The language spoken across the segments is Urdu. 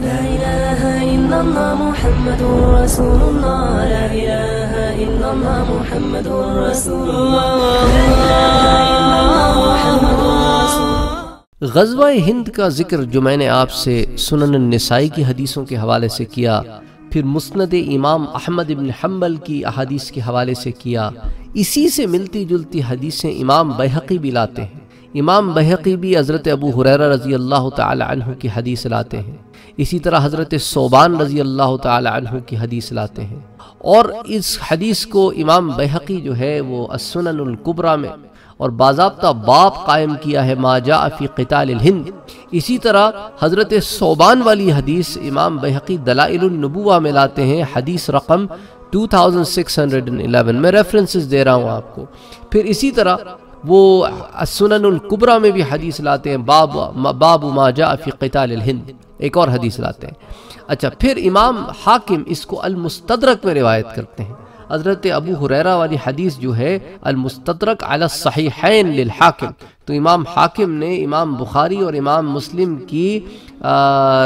لا إله إلا الله محمد رسول الله. لا إله إلا الله محمد رسول الله. لا إله إلا الله محمد غزوہ ہند کا ذکر جو میں نے آپ سے سنن النسائی کی حدیثوں کے حوالے سے کیا، پھر مسند امام احمد ابن حنبل کی احادیث کے حوالے سے کیا، اسی سے ملتی جلتی حدیثیں امام بحقی بھی لاتے ہیں۔ امام بحقی بھی حضرت ابو حریرہ رضی اللہ تعالی عنہ کی حدیث لاتے ہیں۔ اسی طرح حضرت صوبان رضی اللہ تعالی عنہ کی حدیث لاتے ہیں۔ اور اس حدیث کو امام بحقی جو ہے وہ السنن القبرہ میں اور باضابطہ باب قائم کیا ہے ما جاء فی قتال الہند۔ اسی طرح حضرت صوبان والی حدیث امام بحقی دلائل النبوہ میں لاتے ہیں۔ حدیث رقم 2611 میں ریفرنسز دے رہا ہوں آپ کو۔ پھر اسی طرح وہ سنن القبرہ میں بھی حدیث لاتے ہیں، باب باب ما جاء فی قتال الہند۔ ایک اور حدیث لاتے ہیں۔ اچھا پھر امام حاکم اس کو المستدرک میں روایت کرتے ہیں۔ حضرت ابو حریرہ والی حدیث جو ہے، المستدرک علی الصحیحین للحاکم۔ تو امام حاکم نے امام بخاری اور امام مسلم کی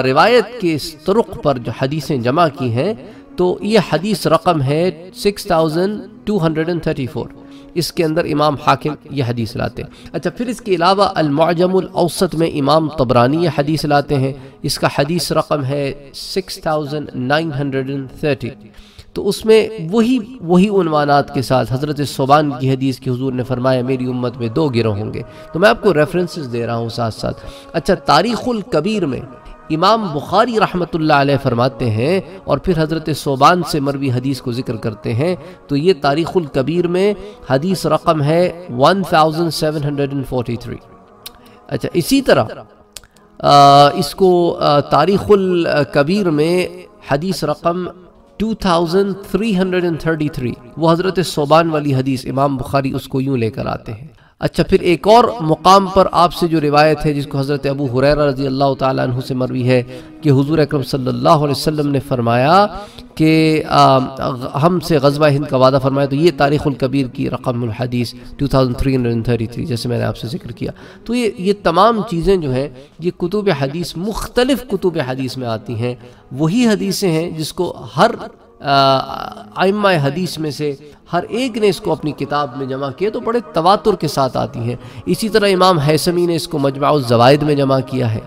روایت کے اس طرق پر جو حدیثیں جمع کی ہیں، تو یہ حدیث رقم ہے 6234 اس کے اندر امام حاکم یہ حدیث لاتے ہیں۔ اچھا پھر اس کے علاوہ المعجم الاوسط میں امام طبرانی یہ حدیث لاتے ہیں۔ اس کا حدیث رقم ہے 6930 تو اس میں وہی وہی عنوانات کے ساتھ حضرت صوبان کی حدیث کی حضور نے فرمایا، میری امت میں دو گروہ ہوں گے۔ تو میں آپ کو ریفرنسز دے رہا ہوں ساتھ ساتھ۔ اچھا تاریخ الکبیر میں امام بخاری رحمت اللہ علیہ فرماتے ہیں اور پھر حضرت صوبان سے مروی حدیث کو ذکر کرتے ہیں، تو یہ تاریخ الکبیر میں حدیث رقم ہے 1743 اچھا اسی طرح اس کو تاریخ الکبیر میں حدیث رقم 2333 وہ حضرت صوبان والی حدیث امام بخاری اس کو یوں لے کر آتے ہیں۔ اچھا پھر ایک اور مقام پر آپ سے جو روایت ہے، جس کو حضرت ابو حریرہ رضی اللہ تعالیٰ عنہ سے مروی ہے، کہ حضور اکرم صلی اللہ علیہ وسلم نے فرمایا کہ ہم سے غزوہ ہند کا وعدہ فرمایا، تو یہ تاریخ الکبیر کی رقم الحدیث 2333 جیسے میں نے آپ سے ذکر کیا۔ تو یہ یہ تمام چیزیں جو ہیں، یہ کتب حدیث، مختلف کتب حدیث میں آتی ہیں۔ وہی حدیثیں ہیں جس کو ہر آئمہ حدیث میں سے ہر ایک نے اس کو اپنی کتاب میں جمع کیا تو بڑے تواتر کے ساتھ آتی ہیں۔ اسی طرح امام حیثمی نے اس کو مجمع الزوائد میں جمع کیا ہے۔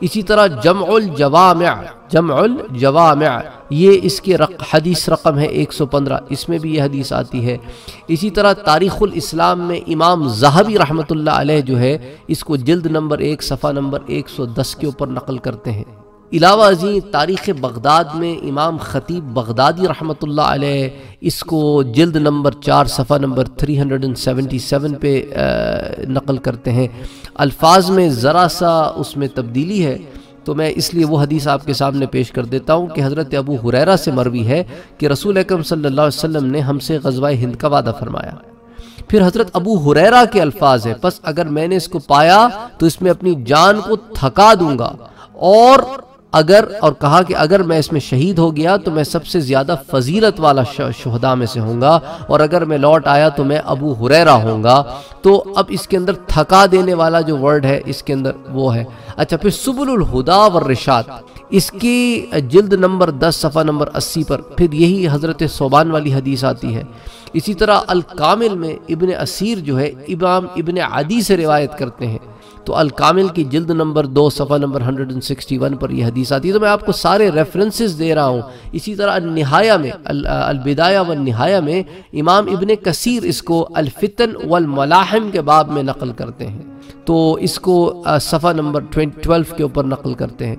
اسی طرح جمع الجوامع جمع الجوامع، یہ اس کے رق، حدیث رقم ہے ایک سو پندرہ۔ اس میں بھی یہ حدیث آتی ہے۔ اسی طرح تاریخ الاسلام میں امام زہبی رحمۃ اللہ علیہ جو ہے، اس کو جلد نمبر ایک، صفحہ نمبر ایک سو دس کے اوپر نقل کرتے ہیں۔ علاوہ ازیں تاریخ بغداد میں امام خطیب بغدادی رحمۃ اللہ علیہ اس کو جلد نمبر چار صفحہ نمبر 377 پہ نقل کرتے ہیں۔ الفاظ میں ذرا سا اس میں تبدیلی ہے، تو میں اس لیے وہ حدیث آپ کے سامنے پیش کر دیتا ہوں کہ حضرت ابو حریرہ سے مروی ہے کہ رسول اکرم صلی اللہ علیہ وسلم نے ہم سے غزوہ ہند کا وعدہ فرمایا۔ پھر حضرت ابو حریرہ کے الفاظ ہیں۔ پس اگر میں نے اس کو پایا تو اس میں اپنی جان کو تھکا دوں گا اور اگر اور کہا کہ اگر میں اس میں شہید ہو گیا تو میں سب سے زیادہ فضیلت والا شہدہ میں سے ہوں گا اور اگر میں لوٹ آیا تو میں ابو حریرہ ہوں گا۔ تو اب اس کے اندر تھکا دینے والا جو ورڈ ہے، اس کے اندر وہ ہے۔ اچھا پھر سبل الہدا والرشاد۔ اس کی جلد نمبر دس، صفحہ نمبر اسی پر پھر یہی حضرت صوبان والی حدیث آتی ہے۔ اسی طرح الکامل میں ابن اسیر جو ہے، امام ابن عدی سے روایت کرتے ہیں۔ تو الکامل کی جلد نمبر دو، صفحہ نمبر 161 پر یہ حدیث آتی ہے۔ تو میں آپ کو سارے ریفرنسز دے رہا ہوں۔ اسی طرح النہایہ میں البدایہ والنہایہ میں امام ابن کثیر اس کو الفتن والملاحم کے باب میں نقل کرتے ہیں۔ تو اس کو صفحہ نمبر 12 کے اوپر نقل کرتے ہیں۔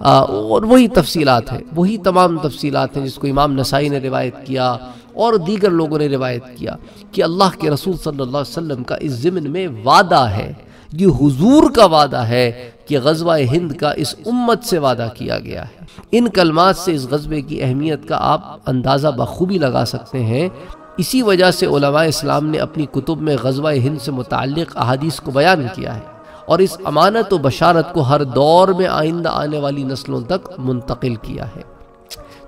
اور وہی تفصیلات ہیں۔ وہی تمام تفصیلات ہیں جس کو امام نسائی نے روایت کیا اور دیگر لوگوں نے روایت کیا کہ اللہ کے رسول صلی اللہ علیہ وسلم کا اس ضمن میں وعدہ ہے۔ یہ حضور کا وعدہ ہے کہ غزوہ ہند کا اس امت سے وعدہ کیا گیا ہے۔ ان کلمات سے اس غزوے کی اہمیت کا آپ اندازہ بخوبی لگا سکتے ہیں۔ اسی وجہ سے علماء اسلام نے اپنی کتب میں غزوہ ہند سے متعلق احادیث کو بیان کیا ہے اور اس امانت و بشارت کو ہر دور میں آئندہ آنے والی نسلوں تک منتقل کیا ہے۔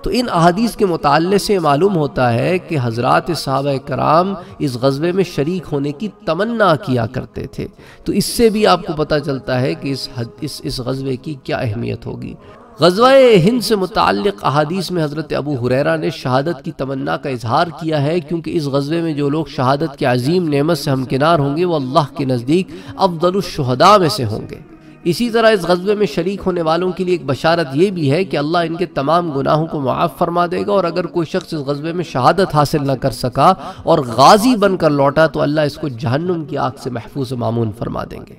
تو ان احادیث کے مطالعے سے معلوم ہوتا ہے کہ حضرات صحابہ کرام اس غزوے میں شریک ہونے کی تمنا کیا کرتے تھے۔ تو اس سے بھی آپ کو پتہ چلتا ہے کہ اس اس اس غزوے کی کیا اہمیت ہوگی۔ غزوہ ہند سے متعلق احادیث میں حضرت ابو حریرہ نے شہادت کی تمنا کا اظہار کیا ہے، کیونکہ اس غزوے میں جو لوگ شہادت کے عظیم نعمت سے ہمکنار ہوں گے، وہ اللہ کے نزدیک افضل الشہداء میں سے ہوں گے۔ اسی طرح اس غزوے میں شریک ہونے والوں کے لیے ایک بشارت یہ بھی ہے کہ اللہ ان کے تمام گناہوں کو معاف فرما دے گا اور اگر کوئی شخص اس غزوے میں شہادت حاصل نہ کر سکا اور غازی بن کر لوٹا تو اللہ اس کو جہنم کی آگ سے محفوظ و معمون فرما دیں گے۔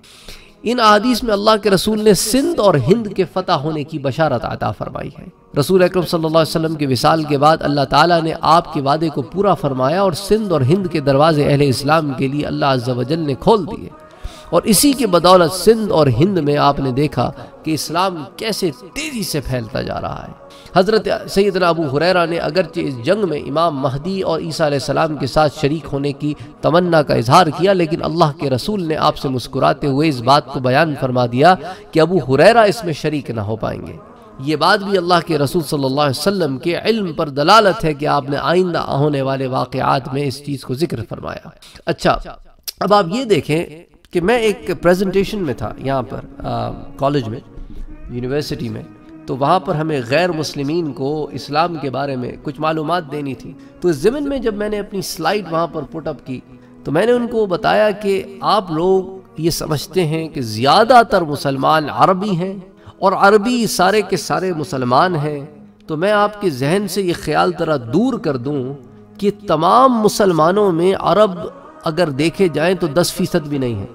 ان احادیث میں اللہ کے رسول نے سندھ اور ہند کے فتح ہونے کی بشارت عطا فرمائی ہے۔ رسول اکرم صلی اللہ علیہ وسلم کے وصال کے بعد اللہ تعالیٰ نے آپ کے وعدے کو پورا فرمایا اور سندھ اور ہند کے دروازے اہل اسلام کے لیے اللہ عز و جل نے کھول دیے۔ اور اسی کے بدولت سندھ اور ہند میں آپ نے دیکھا کہ اسلام کیسے تیزی سے پھیلتا جا رہا ہے۔ حضرت سیدنا ابو حریرہ نے اگرچہ اس جنگ میں امام مہدی اور عیسیٰ علیہ السلام کے ساتھ شریک ہونے کی تمنا کا اظہار کیا، لیکن اللہ کے رسول نے آپ سے مسکراتے ہوئے اس بات کو بیان فرما دیا کہ ابو حریرہ اس میں شریک نہ ہو پائیں گے۔ یہ بات بھی اللہ کے رسول صلی اللہ علیہ وسلم کے علم پر دلالت ہے کہ آپ نے آئندہ ہونے والے واقعات میں اس چیز کو ذکر فرمایا۔ اچھا اب آپ یہ دیکھیں کہ میں ایک پریزنٹیشن میں تھا یہاں پر کالج میں یونیورسٹی میں، تو وہاں پر ہمیں غیر مسلمین کو اسلام کے بارے میں کچھ معلومات دینی تھی۔ تو اس زمن میں جب میں نے اپنی سلائیڈ وہاں پر پٹ اپ کی، تو میں نے ان کو بتایا کہ آپ لوگ یہ سمجھتے ہیں کہ زیادہ تر مسلمان عربی ہیں اور عربی سارے کے سارے مسلمان ہیں۔ تو میں آپ کے ذہن سے یہ خیال طرح دور کر دوں کہ تمام مسلمانوں میں عرب اگر دیکھے جائیں تو دس فیصد بھی نہیں ہے۔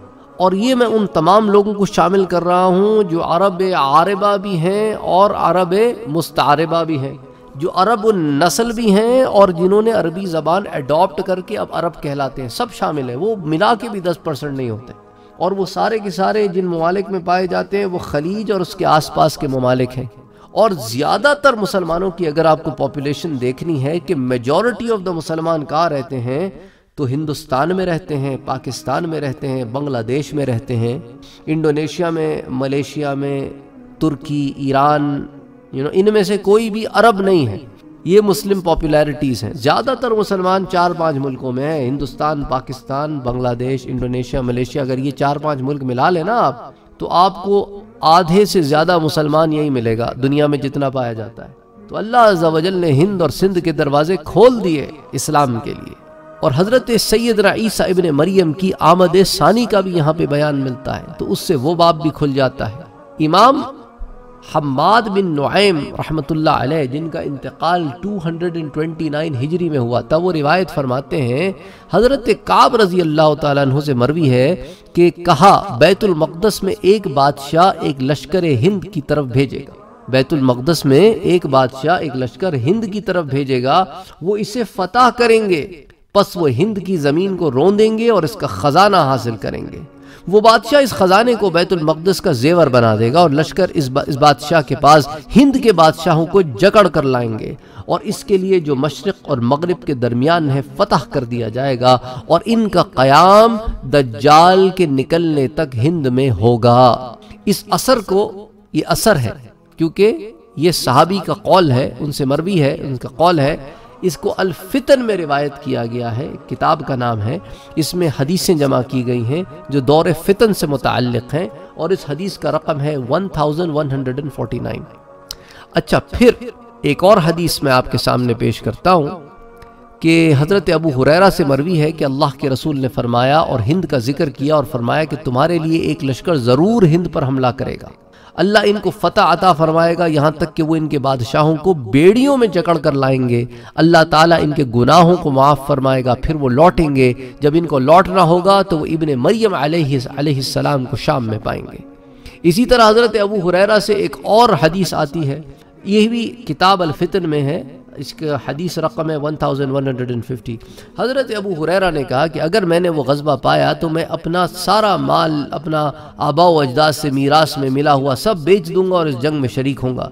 اور یہ میں ان تمام لوگوں کو شامل کر رہا ہوں جو عرب عاربہ بھی ہیں اور عرب مستعربہ بھی ہیں، جو عرب النسل بھی ہیں اور جنہوں نے عربی زبان اڈاپٹ کر کے اب عرب کہلاتے ہیں، سب شامل ہیں، وہ ملا کے بھی دس پرسنٹ نہیں ہوتے۔ اور وہ سارے کے سارے جن ممالک میں پائے جاتے ہیں، وہ خلیج اور اس کے آس پاس کے ممالک ہیں۔ اور زیادہ تر مسلمانوں کی اگر آپ کو پاپولیشن دیکھنی ہے کہ میجورٹی آف دا مسلمان کہاں رہتے ہیں تو ہندوستان میں رہتے ہیں، پاکستان میں رہتے ہیں، بنگلہ دیش میں رہتے ہیں، انڈونیشیا میں، ملیشیا میں، ترکی، ایران یو نو ان میں سے کوئی بھی عرب نہیں ہے۔ یہ مسلم پاپولیرٹیز ہیں۔ زیادہ تر مسلمان چار پانچ ملکوں میں ہیں۔ ہندوستان، پاکستان، بنگلہ دیش، انڈونیشیا، ملیشیا۔ اگر یہ چار پانچ ملک ملا لیں نا آپ، تو آپ کو آدھے سے زیادہ مسلمان یہی ملے گا، دنیا میں جتنا پایا جاتا ہے۔ تو اللہ عز و جل نے ہند اور سندھ کے دروازے کھول دیے اسلام کے لیے۔ اور حضرت سیدنا عیسیٰ ابن مریم کی آمد ثانی کا بھی یہاں پہ بیان ملتا ہے، تو اس سے وہ باب بھی کھل جاتا ہے۔ امام حماد بن نعیم رحمت اللہ علیہ، جن کا انتقال 229 ہجری میں ہوا تھا، وہ روایت فرماتے ہیں، حضرت قاب رضی اللہ تعالیٰ عنہ سے مروی ہے کہ کہا، بیت المقدس میں ایک بادشاہ ایک لشکر ہند کی طرف بھیجے گا۔ بیت المقدس میں ایک بادشاہ ایک لشکر ہند کی طرف بھیجے گا، وہ اسے فتح کریں گے۔ پس وہ ہند کی زمین کو رون دیں گے اور اس کا خزانہ حاصل کریں گے۔ وہ بادشاہ اس خزانے کو بیت المقدس کا زیور بنا دے گا اور لشکر اس بادشاہ کے پاس ہند کے بادشاہوں کو جکڑ کر لائیں گے۔ اور اس کے لیے جو مشرق اور مغرب کے درمیان ہے فتح کر دیا جائے گا اور ان کا قیام دجال کے نکلنے تک ہند میں ہوگا۔ اس اثر کو یہ اثر ہے کیونکہ یہ صحابی کا قول ہے، ان سے مروی ہے، ان کا قول ہے اس کو الفتن میں روایت کیا گیا ہے، کتاب کا نام ہے۔ اس میں حدیثیں جمع کی گئی ہیں جو دور فتن سے متعلق ہیں اور اس حدیث کا رقم ہے 1149 اچھا پھر ایک اور حدیث میں آپ کے سامنے پیش کرتا ہوں۔ کہ حضرت ابو حریرہ سے مروی ہے کہ اللہ کے رسول نے فرمایا اور ہند کا ذکر کیا اور فرمایا کہ تمہارے لیے ایک لشکر ضرور ہند پر حملہ کرے گا۔ اللہ ان کو فتح عطا فرمائے گا، یہاں تک کہ وہ ان کے بادشاہوں کو بیڑیوں میں جکڑ کر لائیں گے۔ اللہ تعالیٰ ان کے گناہوں کو معاف فرمائے گا، پھر وہ لوٹیں گے۔ جب ان کو لوٹنا ہوگا تو وہ ابن مریم علیہ علیہ السلام کو شام میں پائیں گے۔ اسی طرح حضرت ابو حریرہ سے ایک اور حدیث آتی ہے۔ یہ بھی کتاب الفتن میں ہے۔ اس کا حدیث رقم ہے 1150 حضرت ابو حریرہ نے کہا کہ اگر میں نے وہ غزبہ پایا تو میں اپنا سارا مال، اپنا آبا و اجداد سے میراث میں ملا ہوا سب بیچ دوں گا اور اس جنگ میں شریک ہوں گا۔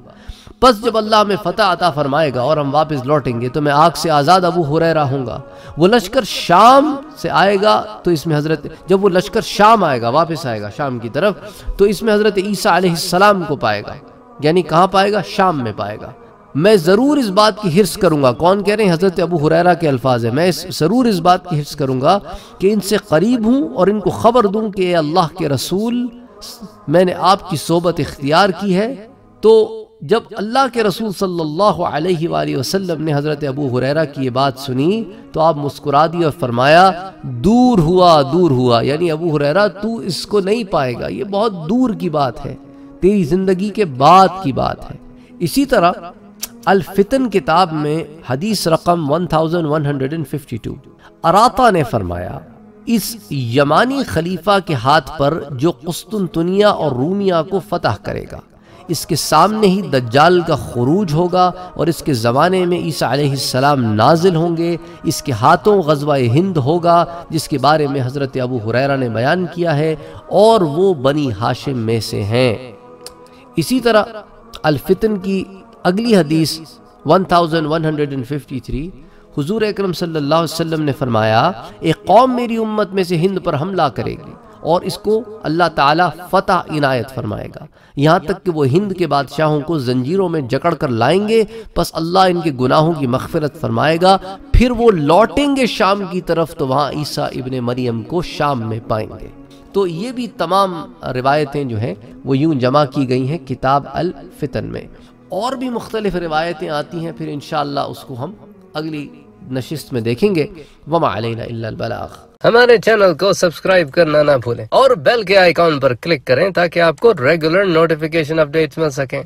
پس جب اللہ میں فتح عطا فرمائے گا اور ہم واپس لوٹیں گے تو میں آگ سے آزاد ابو حریرہ ہوں گا۔ وہ لشکر شام سے آئے گا تو اس میں حضرت، جب وہ لشکر شام آئے گا، واپس آئے گا شام کی طرف، تو اس میں حضرت عیسیٰ علیہ السلام کو پائے گا۔ یعنی کہاں پائے گا؟ شام میں پائے گا۔ میں ضرور اس بات کی حرص کروں گا۔ کون کہہ رہے ہیں؟ حضرت ابو حریرہ کے الفاظ ہیں۔ میں ضرور اس بات کی حرص کروں گا کہ ان سے قریب ہوں اور ان کو خبر دوں کہ اے اللہ کے رسول، میں نے آپ کی صحبت اختیار کی ہے۔ تو جب اللہ کے رسول صلی اللہ علیہ وآلہ وسلم نے حضرت ابو حریرہ کی یہ بات سنی، تو آپ مسکرا دی اور فرمایا، دور ہوا دور ہوا۔ یعنی ابو حریرہ تو اس کو نہیں پائے گا۔ یہ بہت دور کی بات ہے۔ تیری زندگی کے بعد کی بات ہے۔ اسی طرح الفتن کتاب میں حدیث رقم 1152 اراتا نے فرمایا، اس یمانی خلیفہ کے ہاتھ پر جو قسطنطنیہ اور رومیہ کو فتح کرے گا، اس کے سامنے ہی دجال کا خروج ہوگا اور اس کے زمانے میں عیسیٰ علیہ السلام نازل ہوں گے۔ اس کے ہاتھوں غزوہ ہند ہوگا، جس کے بارے میں حضرت ابو حریرہ نے بیان کیا ہے، اور وہ بنی ہاشم میں سے ہیں۔ اسی طرح الفتن کی اگلی حدیث 1153 حضور اکرم صلی اللہ علیہ وسلم نے فرمایا ایک قوم میری امت میں سے ہند پر حملہ کرے گی اور اس کو اللہ تعالیٰ فتح عنایت فرمائے گا۔ یہاں تک کہ وہ ہند کے بادشاہوں کو زنجیروں میں جکڑ کر لائیں گے، پس اللہ ان کے گناہوں کی مغفرت فرمائے گا۔ پھر وہ لوٹیں گے شام کی طرف تو وہاں عیسیٰ ابن مریم کو شام میں پائیں گے۔ تو یہ بھی تمام روایتیں جو ہیں، وہ یوں جمع کی گئی ہیں کتاب الفتن میں۔ اور بھی مختلف روایتیں آتی ہیں، پھر انشاءاللہ اس کو ہم اگلی نشست میں دیکھیں گے۔ وما علینا الا البلاغ۔ ہمارے چینل کو سبسکرائب کرنا نہ بھولیں اور بیل کے آئیکن پر کلک کریں تاکہ آپ کو ریگولر نوٹیفیکیشن اپڈیٹس مل سکیں۔